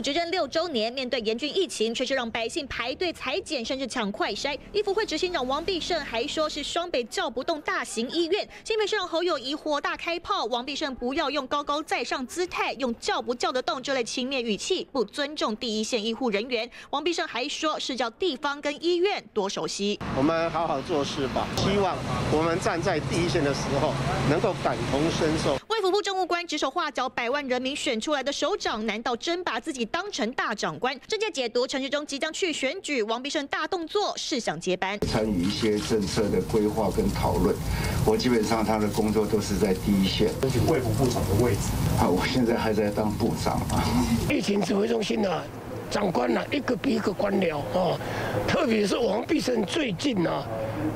执政六周年，面对严峻疫情，却是让百姓排队裁剪，甚至抢快筛。医福会执行长王必胜还说是双北叫不动大型医院。新北市长侯友谊火大开炮，王必胜不要用高高在上姿态，用叫不叫得动这类轻蔑语气，不尊重第一线医护人员。王必胜还说是叫地方跟医院多熟悉。我们好好做事吧，希望我们站在第一线的时候能够感同身受。卫福部政务官指手画脚，百万人民选出来的首长，难道真把自己当成大长官？政界解读陈时中即将去选举，王必胜大动作，是想接班，参与一些政策的规划跟讨论。我基本上他的工作都是在第一线，申请卫福部长的位置啊，我现在还在当部长啊。疫情指挥中心呢，长官呢，一个比一个官僚啊，特别是王必胜最近呢，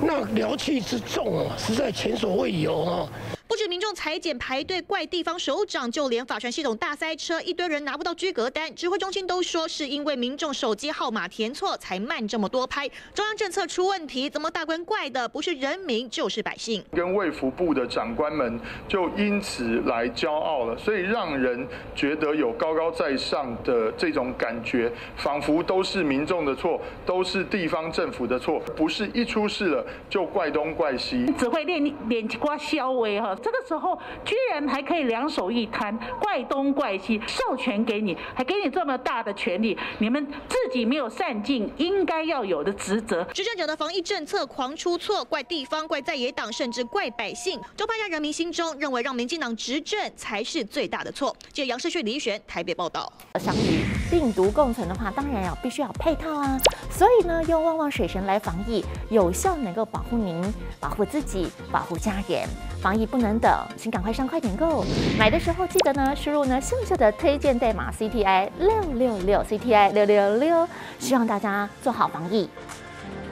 那僚气之重啊，实在前所未有啊。裁剪排队怪地方首长，就连法传系统大塞车，一堆人拿不到居格单。指挥中心都说是因为民众手机号码填错才慢这么多拍。中央政策出问题，怎么大官怪的不是人民就是百姓？跟卫福部的长官们就因此来骄傲了，所以让人觉得有高高在上的这种感觉，仿佛都是民众的错，都是地方政府的错，不是一出事了就怪东怪西，只会练练瓜消微哈。这个时候居然还可以两手一摊，怪东怪西，授权给你，还给你这么大的权利，你们自己没有善尽应该要有的职责。执政者的防疫政策狂出错，怪地方，怪在野党，甚至怪百姓，周派家人民心中认为让民进党执政才是最大的错。借杨世旭、李璇台北报道。想与病毒共存的话，当然要必须要配套啊。所以呢，用旺旺水神来防疫，有效能够保护您、保护自己、保护家人。防疫不能等，请赶快上快点购。买的时候记得呢，输入呢秀秀的推荐代码 CTI 六六六 CTI 六六六，希望大家做好防疫。